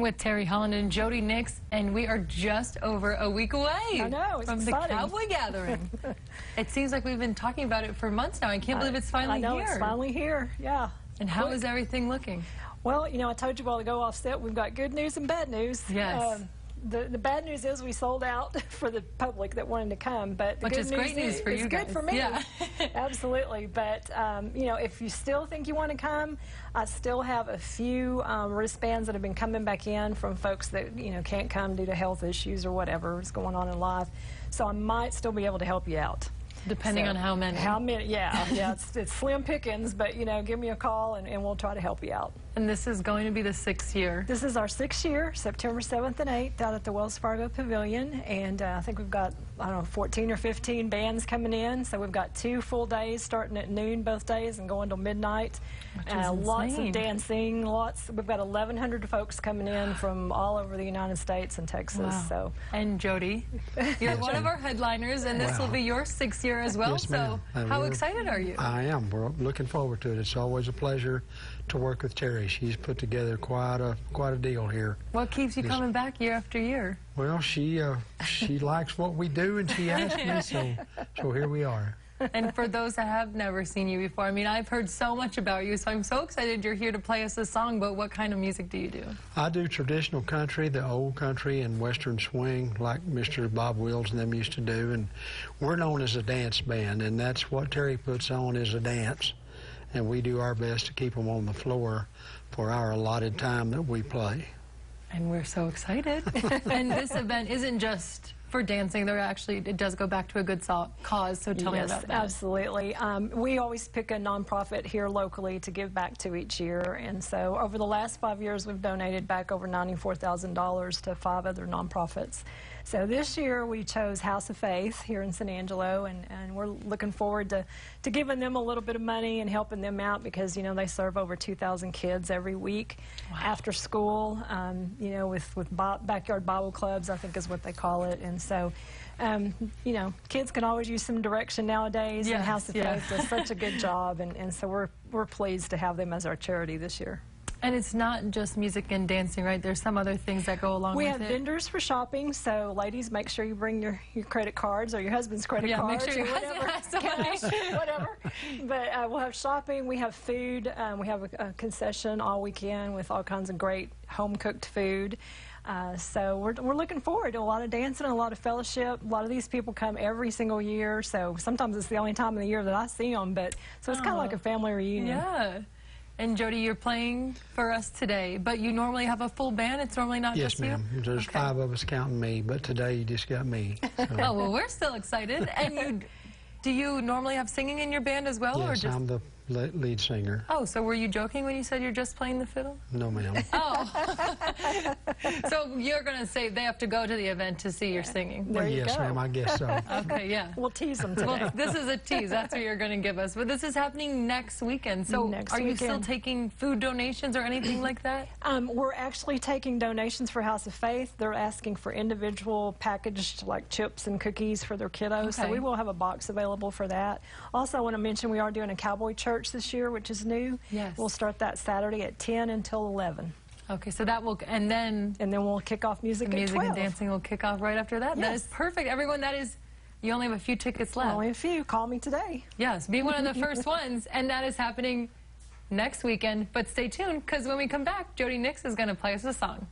with Terry Holland and Jody Nix, and we are just over a week away I know, it's from exciting. the Cowboy Gathering. it seems like we've been talking about it for months now. I can't believe it's finally I know here. it's finally here. Yeah. and how Quick. is everything looking? Well, you know, I told you while ago offset, we've got good news and bad news. Yes. Um, the, the bad news is we sold out for the public that wanted to come, but the Which good is great news for you it's good for me. Yeah. Absolutely. But, um, you know, if you still think you want to come, I still have a few um, wristbands that have been coming back in from folks that, you know, can't come due to health issues or whatever is going on in life. So I might still be able to help you out. Depending So, on how many. How many? Yeah, yeah. It's, it's slim pickings, but you know, give me a call and, and we'll try to help you out. And this is going to be the sixth year. This is our sixth year, September 7th and 8th, out at the Wells Fargo Pavilion, and uh, I think we've got I don't know 14 or 15 bands coming in. So we've got two full days starting at noon both days and going till midnight. Which Uh, is lots of dancing, lots. We've got 1,100 folks coming in from all over the United States and Texas. Wow. So And Jody, you're one of our headliners, and this will be your sixth year as well. Yes, so, ma'am. How excited are you? I am. We're looking forward to it. It's always a pleasure to work with Terry. She's put together quite a quite a deal here. what keeps you coming back year after year? Well, she uh, she likes what we do, and she asked me, so so here we are. and for those that have never seen you before, I mean, I've heard so much about you, so I'm so excited you're here to play us a song. But what kind of music do you do? I do traditional country, the old country, and western swing, like Mr. Bob Wills and them used to do. And we're known as a dance band, and that's what Terry puts on is a dance. And we do our best to keep them on the floor for our allotted time that we play. And we're so excited. and this event isn't just for dancing. There actually it does go back to a good cause. So tell me about that. absolutely. Um, we always pick a nonprofit here locally to give back to each year, and so over the last five years, we've donated back over ninety-four thousand dollars to five other nonprofits. So this year, we chose House of Faith here in San Angelo, and, and we're looking forward to, to giving them a little bit of money and helping them out because you know they serve over two thousand kids every week after school. Um, you know, with with backyard Bible clubs, I think is what they call it, and so. Um, you know, kids can always use some direction nowadays, Yes, and House of yeah. Faith does such a good job, and, and so we're we're pleased to have them as our charity this year. And it's not just music and dancing, right? There's some other things that go along We with it. We have vendors for shopping, so ladies, make sure you bring your, your credit cards or your husband's credit Yeah, make cards sure or your husband whatever, has some money. cash, whatever. But uh, we'll have shopping. We have food. Um, we have a, a concession all weekend with all kinds of great home cooked food. Uh, so we're, we're looking forward to a lot of dancing, and a lot of fellowship. A lot of these people come every single year, so sometimes it's the only time of the year that I see them. But so it's kind of Oh. like a family reunion. Yeah. And Jody, you're playing for us today, but you normally have a full band. It's normally not Yes, just you. Yes, ma'am. There's Okay. five of us counting me, but today you just got me. So, Oh well, we're still excited. And you, do you normally have singing in your band as well, or just? I'm the lead singer. Oh, so were you joking when you said you're just playing the fiddle? No, ma'am. Oh. so you're going to say they have to go to the event to see your singing. There well, you yes, go. ma'am. I guess so. Okay, yeah. We'll tease them today. Well, this is a tease. That's what you're going to give us. But this is happening next weekend. So Next are you still taking food donations or anything like that? Um, we're actually taking donations for House of Faith. They're asking for individual packaged like chips and cookies for their kiddos. Okay. So we will have a box available for that. Also, I want to mention we are doing a cowboy church this year, which is new. Yes. We'll start that Saturday at 10 until 11. Okay, so that will, and then And then we'll kick off music music and dancing will kick off right after that. That Yes. is perfect. Everyone, that is, you only have a few tickets left. Only a few. Call me today. Yes, be one of the first ones, and that is happening next weekend. But stay tuned, because when we come back, Jody Nix is going to play us a song.